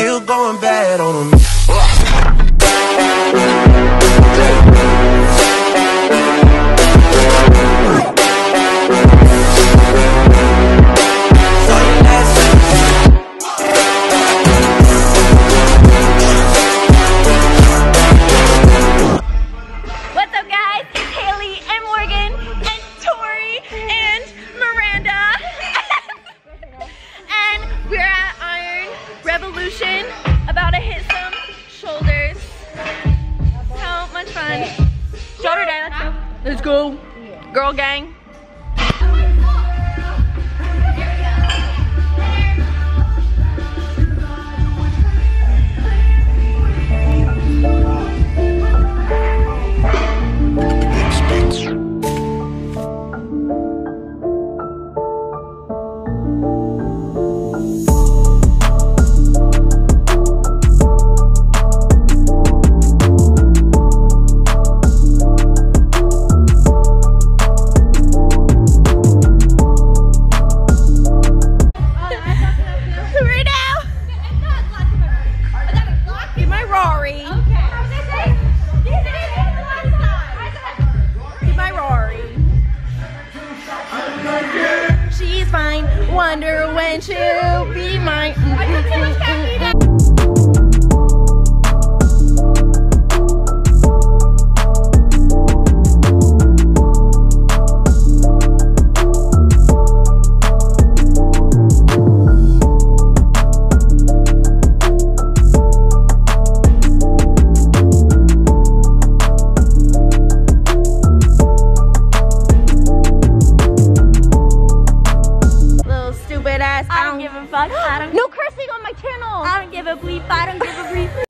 still going bad on What's Revolution, about to hit some shoulders. So much fun. Shoulder day, let's go. Let's go. Girl gang. Fuck. I don't. No cursing on my channel. I don't give a bleep. I don't give a bleep.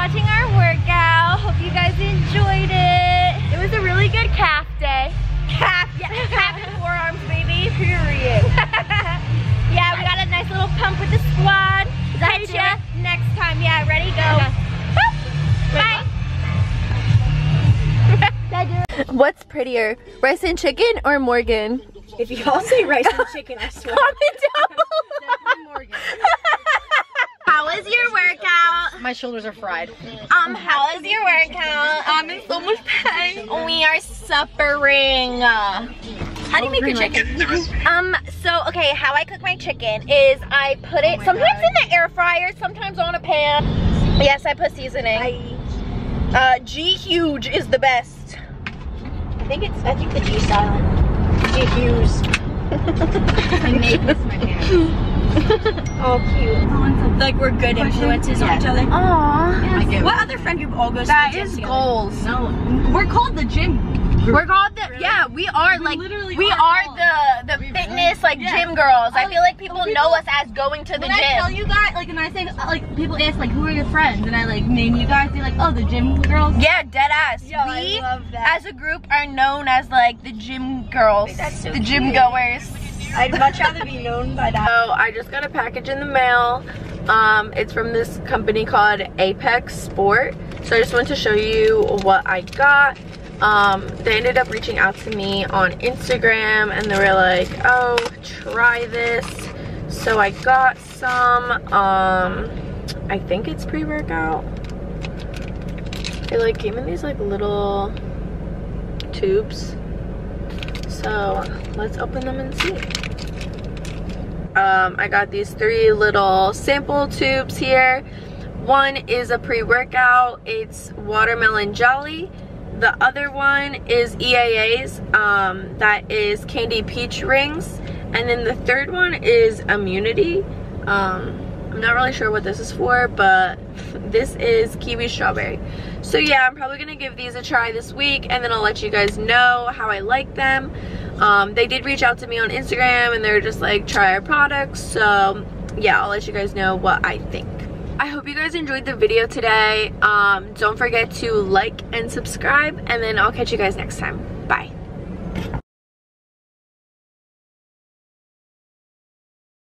Watching our workout. Hope you guys enjoyed it. It was a really good calf day. Calf, yeah, calf and forearms, baby. Period. yeah, we got a nice little pump with the squad. Catch ya next time. Yeah, ready, go. Bye. What's prettier, rice and chicken or Morgan? If y'all say rice and chicken, I swear. Comment down How was your workout? My shoulders are fried. Um, how was your workout? I'm in so much pain. We are suffering. How do you make your chicken? Um, so, okay, how I cook my chicken is I put it sometimes in the air fryer, sometimes on a pan. Yes, I put seasoning. Uh, G Hughes is the best. I think it's, I think the G silent. G Hughes. I made this my hand. oh, cute. Like we're good influences on each other. Aww. What other friend group all goes That to the gym is together? goals. No, we're called the gym. Group. We're called the, yeah, we are like, literally we are are called- the, the fitness, like, Yeah. gym girls. I feel like people, people- know us as going to the When I tell gym. you guys, like, and I say, like, people ask, like, who are your friends? And I, like, name you guys, they're like, oh, the gym girls. Yeah, dead ass. Yo, I we, love that. as a group, are known as like the gym girls, That's so the gym cute. goers. I'd much rather be known by that. So I just got a package in the mail. Um, it's from this company called Apex Sport. So I just wanted to show you what I got. Um, they ended up reaching out to me on Instagram and they were like, oh, try this. So I got some, um, I think it's pre-workout. It like came in these like little tubes. So let's open them and see. Um, I got these three little sample tubes here. One is a pre-workout, it's watermelon jelly. The other one is EAA's, um, that is candy peach rings. And then the third one is immunity. Um, I'm not really sure what this is for, but this is kiwi strawberry. So yeah, I'm probably gonna give these a try this week and then I'll let you guys know how I like them. Um, they did reach out to me on Instagram and they're just like, try our products. So yeah, I'll let you guys know what I think. I hope you guys enjoyed the video today. Um, don't forget to like and subscribe and then I'll catch you guys next time.